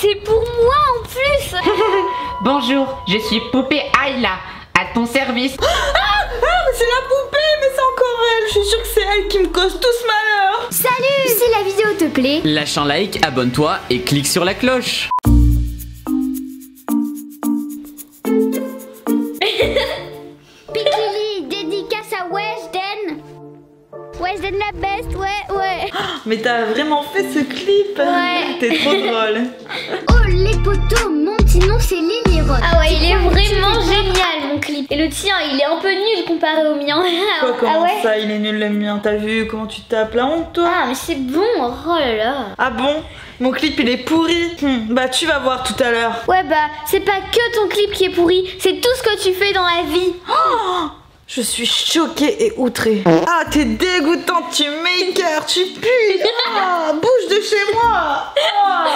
c'est pour moi en plus Bonjour, je suis Poupée Ayla, à ton service. Ah, mais c'est la poupée, mais c'est encore elle. Je suis sûre que c'est elle qui me cause tout ce malheur. Salut Si la vidéo te plaît, Lâche un like, abonne-toi et clique sur la cloche. Mais t'as vraiment fait ce clip. Ouais. T'es trop drôle. Oh les potos, mon petit nom c'est Lily Ah ouais, il est vraiment génial mon clip Et le tien, il est un peu nul comparé au mien Quoi, comment Ah ouais ça, il est nul le mien T'as vu comment tu tapes la honte, toi Ah mais c'est bon, oh là là Ah bon Mon clip, il est pourri. Hmm, bah, tu vas voir tout à l'heure. Ouais bah, c'est pas que ton clip qui est pourri, c'est tout ce que tu fais dans la vie Je suis choquée et outrée. Ah, t'es dégoûtante, tu maker, tu pues. Ah, bouge de chez moi. Ah.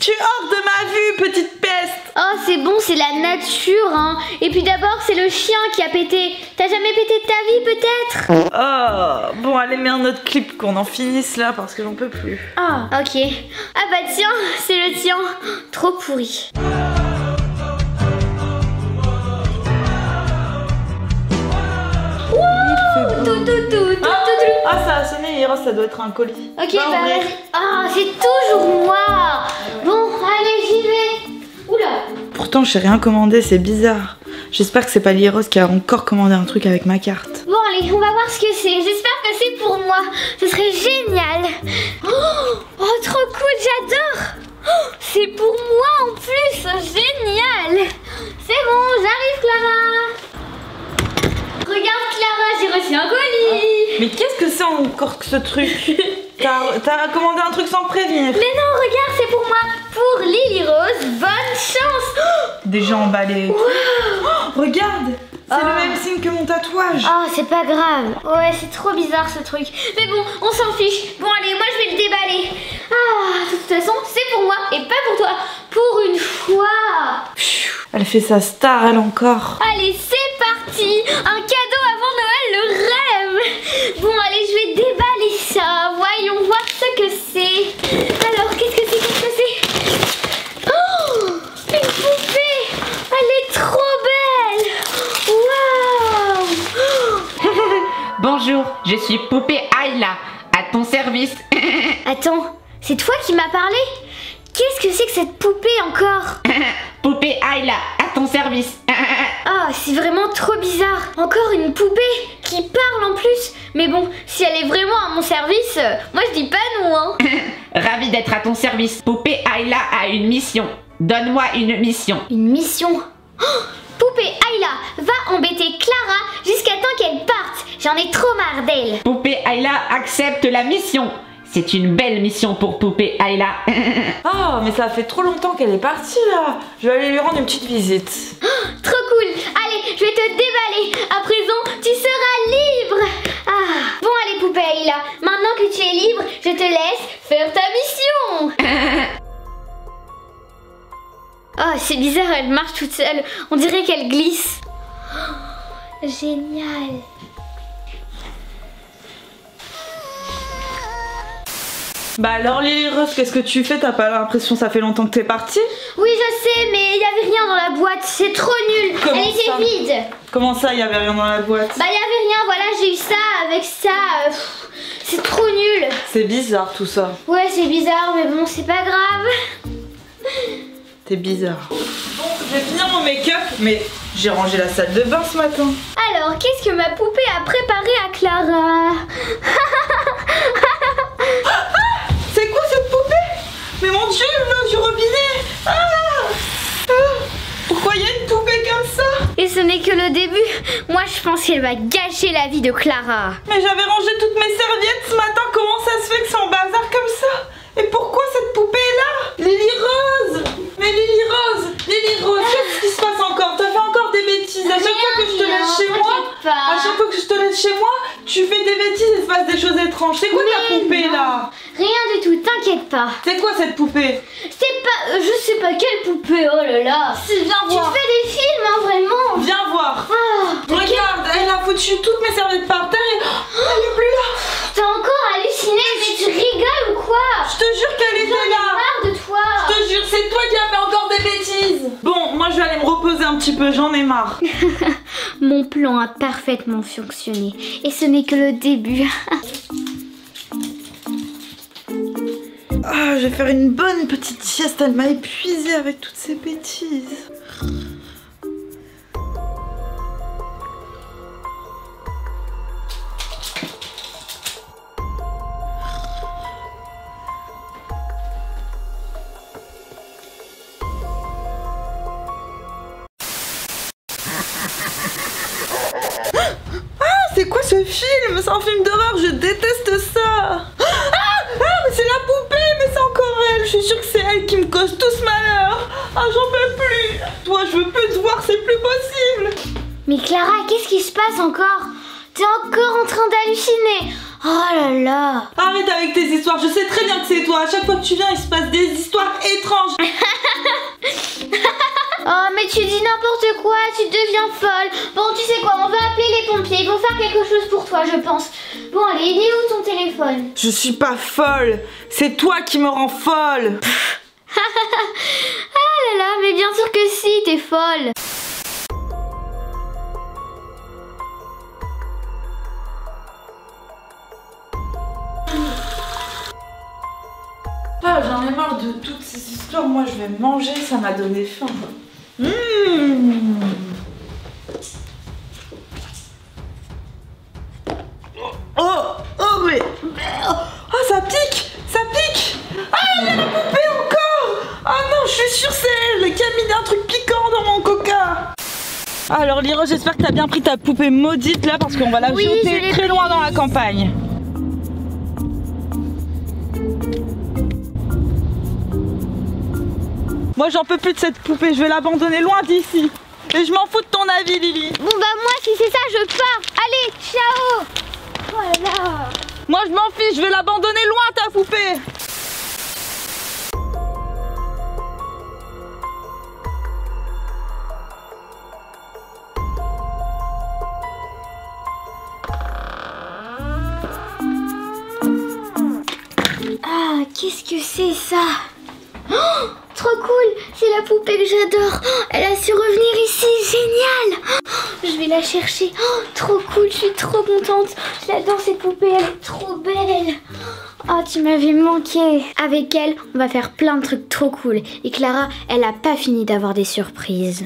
Tu hors de ma vue, petite peste. Oh c'est bon, c'est la nature hein Et puis d'abord, c'est le chien qui a pété T'as jamais pété de ta vie peut-être? Oh, bon, allez, mets un autre clip qu'on en finisse là parce que j'en peux plus. Ah, ok. Ah bah tiens, c'est le tien. Trop pourri. Ça doit être un colis. Ok, bah vas-y. Ah, c'est toujours moi. Bon, allez, j'y vais. Oula. Pourtant, j'ai rien commandé, c'est bizarre. J'espère que c'est pas Liros qui a encore commandé un truc avec ma carte. Bon, allez, on va voir ce que c'est. J'espère que c'est pour moi. Ce serait génial. Oh, oh, trop cool, j'adore. Oh, c'est pour moi en plus. Génial. C'est bon, j'arrive, Clara. Regarde, Clara, j'ai reçu un colis. Mais qu'est-ce que c'est encore que ce truc T'as commandé un truc sans prévenir. Mais non, regarde, c'est pour moi. Pour Lily Rose, bonne chance. Déjà emballé. Oh, regarde C'est Ah. le même signe que mon tatouage. Oh, c'est pas grave. Ouais, c'est trop bizarre ce truc. Mais bon, on s'en fiche. Bon, allez, moi je vais le déballer. Ah, de toute façon, c'est pour moi et pas pour toi. Pour une fois. Elle fait sa star, elle encore. Allez, c'est parti. Un toi qui m'as parlé Qu'est-ce que c'est que cette poupée encore Poupée Ayla, à ton service. Ah, c'est vraiment trop bizarre. Encore une poupée qui parle en plus. Mais bon, si elle est vraiment à mon service, euh, moi je dis pas non, hein. Ravi d'être à ton service. Poupée Ayla a une mission. Donne-moi une mission. Une mission. Oh, poupée Ayla, va embêter Clara jusqu'à temps qu'elle parte. J'en ai trop marre d'elle. Poupée Ayla accepte la mission. C'est une belle mission pour Poupée Ayla. Ah, mais ça fait trop longtemps qu'elle est partie là. Je vais aller lui rendre une petite visite. Trop cool. Allez, je vais te déballer. À présent, tu seras libre. Ah, bon allez poupée Ayla, maintenant que tu es libre, je te laisse faire ta mission. Oh, c'est bizarre, elle marche toute seule. On dirait qu'elle glisse. Oh, génial. Bah alors Lily Rose, qu'est-ce que tu fais? T'as pas l'impression ça fait longtemps que t'es partie? Oui, je sais, mais il y avait rien dans la boîte. C'est trop nul. Comment elle était vide. Comment ça, il y avait rien dans la boîte? Bah, il y avait rien. Voilà, j'ai eu ça avec ça. euh, C'est trop nul. C'est bizarre tout ça. Ouais, c'est bizarre, mais bon, c'est pas grave. T'es bizarre. Bon, je vais finir mon make-up, mais j'ai rangé la salle de bain ce matin. Alors, qu'est-ce que ma poupée a préparé à Clara C'est quoi cette poupée Mais mon dieu, l'eau du robinet ah Ah Pourquoi il y a une poupée comme ça Et ce n'est que le début. Moi, je pense qu'elle va gâcher la vie de Clara. Mais j'avais rangé toutes mes serviettes ce matin, comment ça se fait que c'est en bazar comme ça? Et pourquoi cette poupée est là Rose Mais Lily Rose Lily Rose, qu'est-ce qui se passe encore T'as fait encore des bêtises À chaque fois que je te laisse chez moi. À chaque fois que je te laisse chez moi, tu fais des bêtises et se passe des choses étranges. C'est quoi ta poupée non. là Rien du tout, t'inquiète pas. C'est quoi cette poupée C'est pas. euh, je sais pas quelle poupée, oh là là. Si, viens Tu voir fais des films, hein, vraiment Viens voir Ah, quel- Regarde, elle a foutu toutes mes serviettes par terre et... Oh, elle est plus là T'as encore halluciné, mais tu rigoles ou quoi Je te jure qu'elle ai là un petit peu, j'en ai marre. Mon plan a parfaitement fonctionné. Et ce n'est que le début. Ah, je vais faire une bonne petite sieste, elle m'a épuisée avec toutes ces bêtises. Ce film C'est un film d'horreur, je déteste ça. Ah, ah, mais c'est la poupée, mais c'est encore elle. Je suis sûre que c'est elle qui me cause tout ce malheur. Ah, j'en peux plus. Toi, je veux plus te voir, c'est plus possible. Mais Clara, qu'est-ce qui se passe encore? T'es encore en train d'halluciner. Oh là là. Arrête avec tes histoires, je sais très bien que c'est toi. À chaque fois que tu viens, il se passe des histoires étranges Oh mais tu dis n'importe quoi, tu deviens folle. Bon tu sais quoi, on va appeler les pompiers, ils vont faire quelque chose pour toi je pense. Bon allez, il est où ton téléphone? Je suis pas folle. C'est toi qui me rends folle. Ah là là, mais bien sûr que si, t'es folle. Ah, j'en ai marre de toutes ces histoires. Moi, je vais manger, ça m'a donné faim. Mmh. Oh, oh, mais. Oh, ça pique Ça pique Ah, il y a la poupée encore Ah non, je suis sûre c'est elle qui a mis un truc piquant dans mon coca alors Lira, j'espère que t'as bien pris ta poupée maudite là parce qu'on va la Oui, jeter très loin dans la campagne. Moi j'en peux plus de cette poupée, je vais l'abandonner loin d'ici. Et je m'en fous de ton avis Lily. Bon bah moi si c'est ça, je pars. Allez, ciao. Voilà. Moi je m'en fiche, je vais l'abandonner loin ta poupée. Ah, qu'est-ce que c'est ça? Oh, Trop cool. C'est la poupée que j'adore. Elle a su revenir ici, génial. Je vais la chercher. Oh, Trop cool, je suis trop contente. Je l'adore cette poupée, elle est trop belle. Oh, tu m'avais manqué. Avec elle, on va faire plein de trucs trop cool. Et Clara, elle a pas fini d'avoir des surprises.